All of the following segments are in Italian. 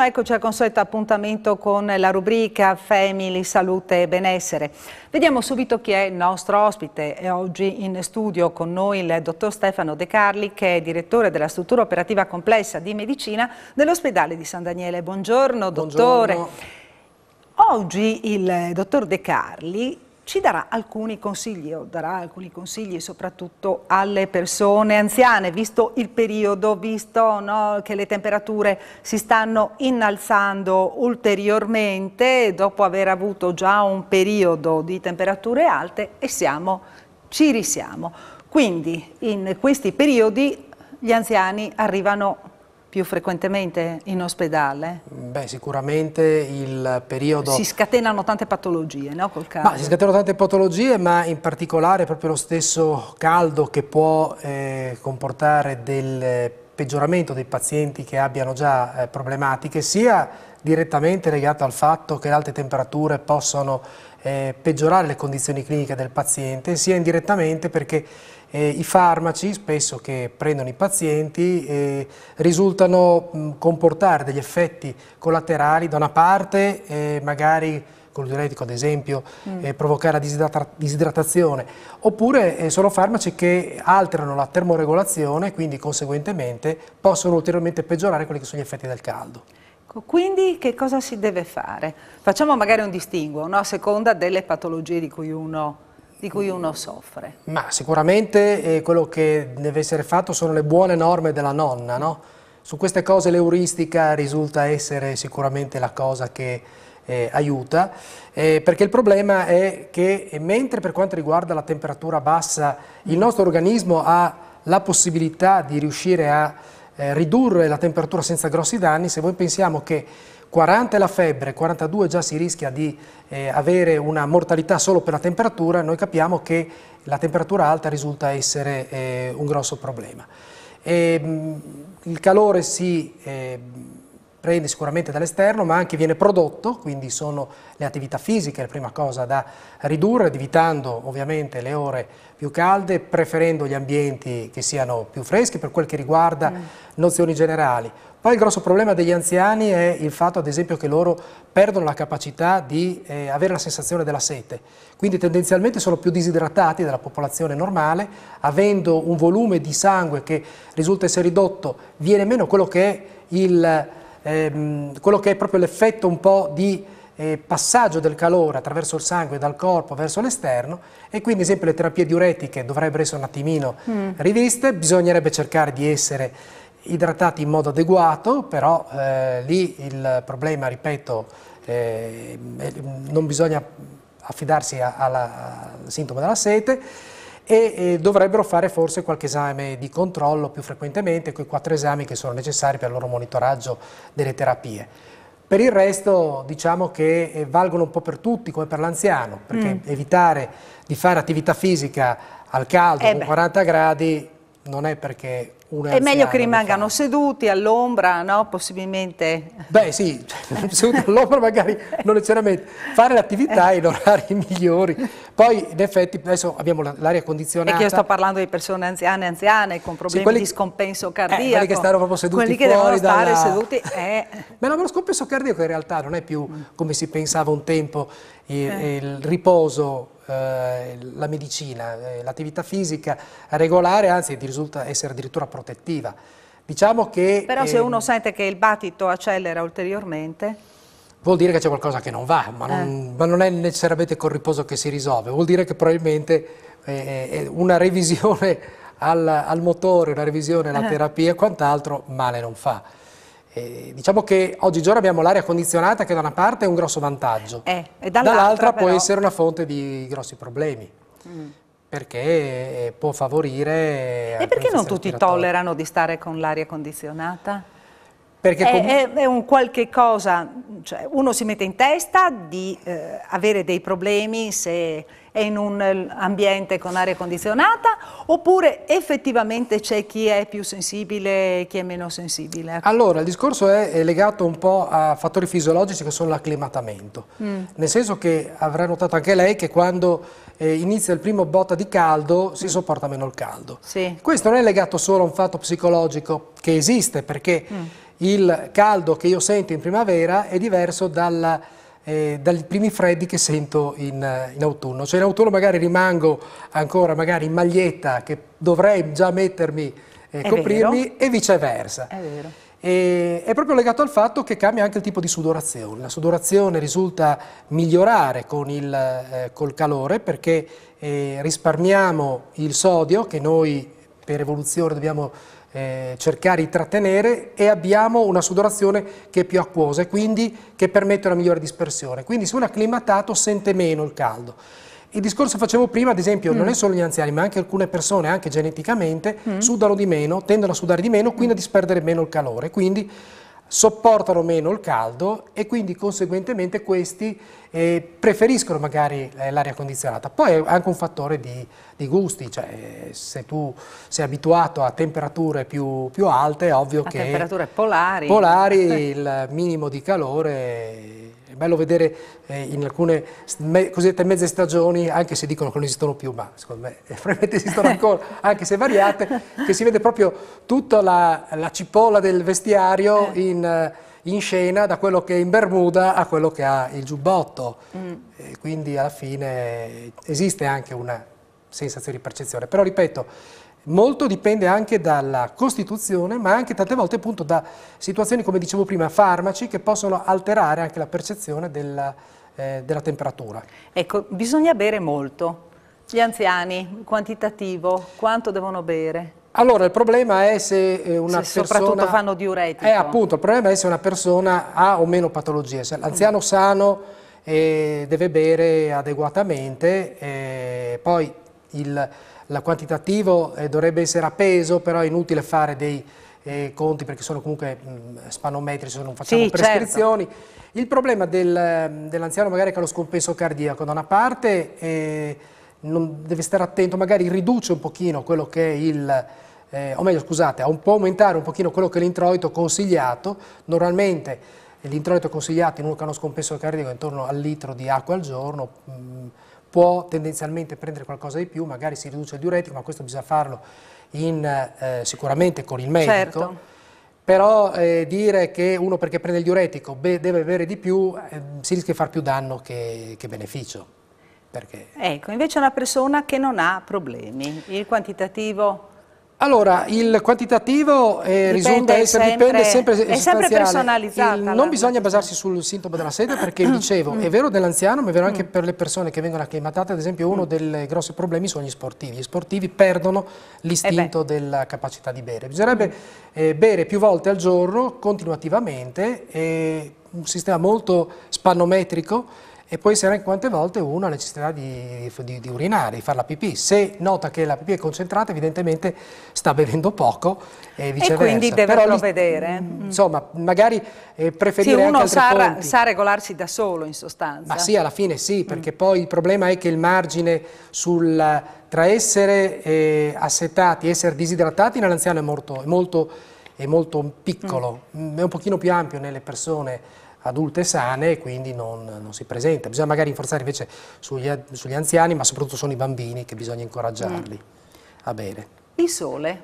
Buongiorno, eccoci al consueto appuntamento con la rubrica Family, Salute e Benessere. Vediamo subito chi è il nostro ospite. È oggi in studio con noi il dottor Stefano De Carli, che è direttore della struttura operativa complessa di medicina dell'ospedale di San Daniele. Buongiorno, dottore. Buongiorno. Oggi il dottor De Carli ci darà alcuni consigli o darà alcuni consigli soprattutto alle persone anziane, visto il periodo, visto no, che le temperature si stanno innalzando ulteriormente dopo aver avuto già un periodo di temperature alte e siamo, ci risiamo. Quindi in questi periodi gli anziani arrivano più frequentemente in ospedale? Beh, sicuramente il periodo... Si scatenano tante patologie, no? Col caldo. Ma si scatenano tante patologie, ma in particolare proprio lo stesso caldo che può eh, comportare del peggioramento dei pazienti che abbiano già eh, problematiche, sia direttamente legato al fatto che le alte temperature possono eh, peggiorare le condizioni cliniche del paziente, sia indirettamente perché eh, I farmaci, spesso che prendono i pazienti, eh, risultano mh, comportare degli effetti collaterali, da una parte eh, magari con il diuretico ad esempio, mm. eh, provocare la disidratazione, oppure eh, sono farmaci che alterano la termoregolazione quindi conseguentemente possono ulteriormente peggiorare quelli che sono gli effetti del caldo. Quindi che cosa si deve fare? Facciamo magari un distinguo, no? a seconda delle patologie di cui uno di cui uno soffre? Ma sicuramente eh, quello che deve essere fatto sono le buone norme della nonna, no? Su queste cose l'euristica risulta essere sicuramente la cosa che eh, aiuta, eh, perché il problema è che mentre per quanto riguarda la temperatura bassa il nostro organismo ha la possibilità di riuscire a eh, ridurre la temperatura senza grossi danni, se voi pensiamo che 40 è la febbre, 42 già si rischia di eh, avere una mortalità solo per la temperatura, noi capiamo che la temperatura alta risulta essere eh, un grosso problema. E, mh, il calore si eh, prende sicuramente dall'esterno, ma anche viene prodotto, quindi sono le attività fisiche la prima cosa da ridurre, evitando ovviamente le ore più calde, preferendo gli ambienti che siano più freschi per quel che riguarda mm. nozioni generali. Poi il grosso problema degli anziani è il fatto ad esempio che loro perdono la capacità di eh, avere la sensazione della sete, quindi tendenzialmente sono più disidratati della popolazione normale, avendo un volume di sangue che risulta essere ridotto, viene meno quello che è il ehm, quello che è proprio l'effetto un po' di eh, passaggio del calore attraverso il sangue dal corpo verso l'esterno e quindi esempio le terapie diuretiche dovrebbero essere un attimino mm. riviste, bisognerebbe cercare di essere idratati in modo adeguato, però eh, lì il problema, ripeto, eh, non bisogna affidarsi alla, al sintomo della sete, e dovrebbero fare forse qualche esame di controllo più frequentemente, quei quattro esami che sono necessari per il loro monitoraggio delle terapie. Per il resto diciamo che eh, valgono un po' per tutti, come per l'anziano, perché mm. evitare di fare attività fisica al caldo eh con 40 gradi non è perché è meglio che rimangano seduti all'ombra, no? Possibilmente. Beh sì, seduti all'ombra magari non necessariamente. Fare l'attività in orari migliori. Poi in effetti adesso abbiamo l'aria condizionata. E che io sto parlando di persone anziane anziane con problemi sì, quelli, di scompenso cardiaco. Eh, quelli che stanno proprio seduti quelli che fuori devono dalla... stare seduti. Eh. Ma no, lo scompenso cardiaco in realtà non è più come si pensava un tempo il, eh. il riposo eh, la medicina, eh, l'attività fisica regolare, anzi risulta essere addirittura protettiva. Diciamo che, Però se ehm, uno sente che il battito accelera ulteriormente... Vuol dire che c'è qualcosa che non va, ma non, eh. ma non, è necessariamente col riposo che si risolve, vuol dire che probabilmente eh, una revisione al, al, motore, una revisione alla terapia e quant'altro male non fa. Eh, diciamo che oggigiorno abbiamo l'aria condizionata che da una parte è un grosso vantaggio, eh, dall'altra dall può essere una fonte di grossi problemi. Mm. Perché eh, può favorire... E perché non tutti tollerano di stare con l'aria condizionata? Perché è, è, un qualche cosa, cioè uno si mette in testa di eh, avere dei problemi se è in un eh, ambiente con aria condizionata oppure effettivamente c'è chi è più sensibile e chi è meno sensibile? Allora, il discorso è, è legato un po' a fattori fisiologici che sono l'acclimatamento, mm. nel senso che avrà notato anche lei che quando eh, inizia il primo botta di caldo si mm. sopporta meno il caldo. Sì. Questo non è legato solo a un fatto psicologico che esiste perché mm il caldo che io sento in primavera è diverso dalla, eh, dai primi freddi che sento in, in, autunno. Cioè in autunno magari rimango ancora magari in maglietta che dovrei già mettermi, eh, coprirmi vero. e viceversa. È vero. E, è proprio legato al fatto che cambia anche il tipo di sudorazione. La sudorazione risulta migliorare con il eh, col calore perché eh, risparmiamo il sodio che noi per evoluzione dobbiamo eh, cercare di trattenere e abbiamo una sudorazione che è più acquosa e quindi che permette una migliore dispersione. Quindi se uno è acclimatato sente meno il caldo. Il discorso che facevo prima, ad esempio, mm. non è solo gli anziani, ma anche alcune persone, anche geneticamente, mm. sudano di meno, tendono a sudare di meno, quindi a disperdere meno il calore. Quindi sopportano meno il caldo e quindi conseguentemente questi eh, preferiscono magari eh, l'aria condizionata. Poi è anche un fattore di, di, gusti, cioè se tu sei abituato a temperature più, più alte è ovvio a che... temperature polari. Polari il minimo di calore bello vedere eh, in alcune me, cosiddette mezze stagioni, anche se dicono che non esistono più, ma secondo me eh, probabilmente esistono ancora, anche se variate, che si vede proprio tutta la, la cipolla del vestiario eh. in, in, scena, da quello che è in Bermuda a quello che ha il giubbotto. Mm. quindi alla fine esiste anche una sensazione di percezione. Però ripeto, Molto dipende anche dalla Costituzione, ma anche tante volte appunto da situazioni, come dicevo prima, farmaci che possono alterare anche la percezione della, eh, della temperatura. Ecco, bisogna bere molto. Gli anziani, quantitativo, quanto devono bere? Allora, il problema è se eh, una se persona... soprattutto fanno diuretico. Eh, appunto, il problema è se una persona ha o meno patologie. Se l'anziano sano eh, deve bere adeguatamente, eh, poi il il quantitativo eh, dovrebbe essere appeso, però è inutile fare dei eh, conti perché sono comunque mh, spanometrici, se non facciamo sì, prescrizioni. Certo. Il problema del, dell'anziano magari che ha lo scompenso cardiaco, da una parte eh, deve stare attento, magari riduce un pochino quello che è il, eh, o meglio scusate, può aumentare un pochino quello che è l'introito consigliato, normalmente l'introito consigliato in uno che ha uno scompenso cardiaco è intorno al litro di acqua al giorno, mh, può tendenzialmente prendere qualcosa di più, magari si riduce il diuretico, ma questo bisogna farlo in, eh, sicuramente con il medico. Certo. Però eh, dire che uno perché prende il diuretico deve bere di più, eh, si rischia di far più danno che, che beneficio. Perché... Ecco, invece una persona che non ha problemi, il quantitativo allora, il quantitativo eh, risulta essere sempre, dipende sempre, è sempre personalizzato. Non bisogna basarsi sul sintomo della sede perché, dicevo, è vero dell'anziano, ma è vero anche mm. per le persone che vengono acclimatate. Ad esempio, uno mm. dei grossi problemi sono gli sportivi. Gli sportivi perdono l'istinto eh della capacità di bere. Bisognerebbe eh, bere più volte al giorno, continuativamente, un sistema molto spannometrico e può essere anche quante volte uno ha necessità di, di, di, urinare, di fare la pipì. Se nota che la pipì è concentrata, evidentemente sta bevendo poco e viceversa. E quindi deve Però provvedere. Lì, insomma, magari eh, preferire sì, uno sa, sa, regolarsi da solo, in sostanza. Ma sì, alla fine sì, perché mm. poi il problema è che il margine sul, tra essere eh, assetati e essere disidratati nell'anziano è molto, è molto, è molto piccolo, mm. è un pochino più ampio nelle persone adulte sane e quindi non, non, si presenta. Bisogna magari rinforzare invece sugli, sugli, anziani, ma soprattutto sono i bambini che bisogna incoraggiarli mm. a bere. Il sole?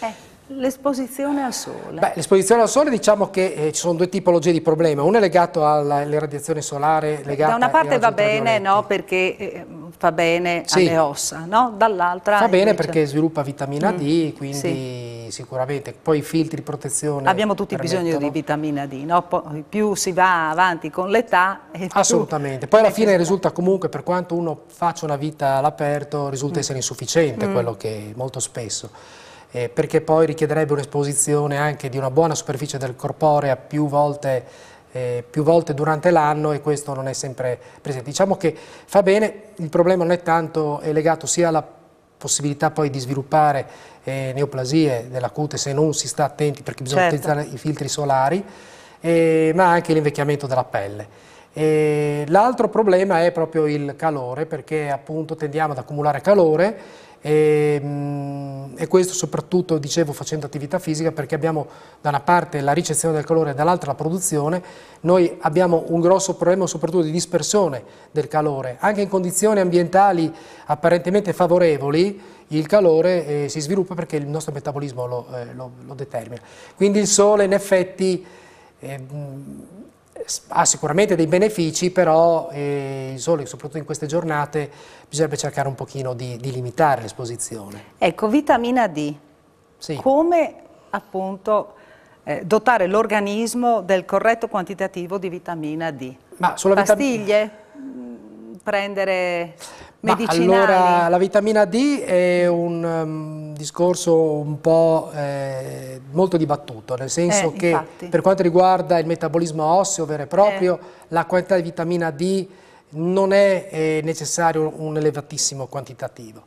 Eh. L'esposizione al sole. l'esposizione al sole diciamo che eh, ci sono due tipologie di problemi, uno è legato all'irradiazione solare legata Da una parte va bene no, perché eh, fa bene sì. alle ossa, no? dall'altra Fa bene perché sviluppa vitamina mm. D, quindi sì. Sicuramente poi i filtri di protezione Abbiamo tutti permettono... bisogno di vitamina D, no? più si va avanti con l'età Assolutamente, poi alla fine risulta comunque per quanto uno faccia una vita all'aperto risulta mm. essere insufficiente mm. quello che molto spesso eh, perché poi richiederebbe un'esposizione anche di una buona superficie del corporea più volte, eh, più volte durante l'anno e questo non è sempre presente. Diciamo che fa bene, il problema non è tanto è legato sia alla possibilità poi di sviluppare eh, neoplasie della cute se non si sta attenti perché bisogna certo. utilizzare i filtri solari, eh, ma anche l'invecchiamento della pelle. L'altro problema è proprio il calore, perché appunto tendiamo ad accumulare calore e, mm, e, questo soprattutto, dicevo, facendo attività fisica perché abbiamo da una parte la ricezione del calore e dall'altra la produzione, noi abbiamo un grosso problema soprattutto di dispersione del calore, anche in condizioni ambientali apparentemente favorevoli il calore eh, si sviluppa perché il nostro metabolismo lo, eh, lo, lo determina. Quindi il sole in effetti eh, ha sicuramente dei benefici, però eh, il sole, soprattutto in queste giornate, bisognerebbe cercare un pochino di, di limitare l'esposizione. Ecco, vitamina D, sì. come appunto eh, dotare l'organismo del corretto quantitativo di vitamina D? Ma sulla Pastiglie? Vitam prendere medicinali? Ma allora, la vitamina D è un um, discorso un po' eh, molto dibattuto, nel senso eh, che infatti. per quanto riguarda il metabolismo osseo vero e proprio, eh. la quantità di vitamina D non è eh, necessario un elevatissimo quantitativo.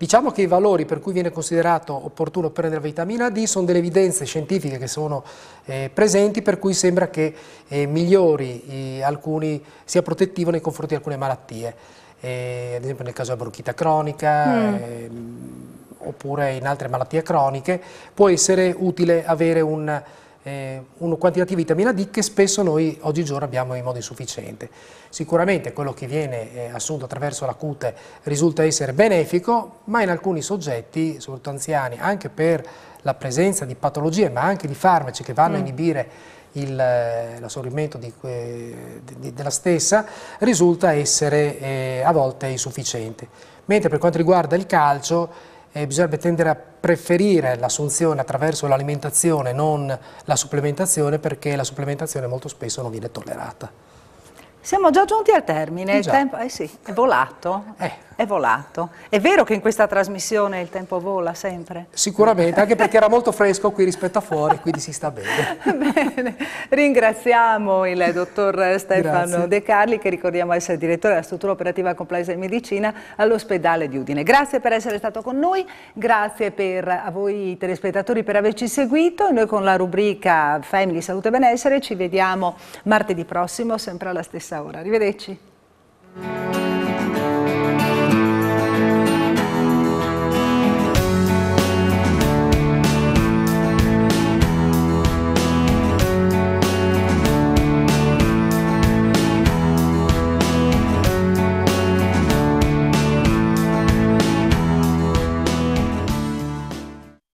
Diciamo che i valori per cui viene considerato opportuno prendere vitamina D sono delle evidenze scientifiche che sono eh, presenti per cui sembra che eh, migliori eh, alcuni, sia protettivo nei confronti di alcune malattie, eh, ad esempio nel caso della bronchita cronica mm. Ehm, oppure in altre malattie croniche, può essere utile avere un eh, un quantitativo di vitamina D che spesso noi oggigiorno abbiamo in modo insufficiente. Sicuramente quello che viene eh, assunto attraverso la cute risulta essere benefico, ma in alcuni soggetti, soprattutto anziani, anche per la presenza di patologie, ma anche di farmaci che vanno mm. a inibire eh, l'assorbimento della stessa, risulta essere eh, a volte insufficiente. Mentre per quanto riguarda il calcio, eh, bisognerebbe tendere a preferire l'assunzione attraverso l'alimentazione, non la supplementazione, perché la supplementazione molto spesso non viene tollerata. Siamo già giunti al termine, il tempo eh sì, è volato, eh. È volato. È vero che in questa trasmissione il tempo vola sempre? Sicuramente, anche perché era molto fresco qui rispetto a fuori, quindi si sta bene. bene, ringraziamo il dottor Stefano Grazie. De Carli, che ricordiamo essere direttore della struttura operativa complessa di medicina all'ospedale di Udine. Grazie per essere stato con noi, grazie per, a voi telespettatori per averci seguito. Noi con la rubrica Family Salute e Benessere ci vediamo martedì prossimo, sempre alla stessa ora. Arrivederci.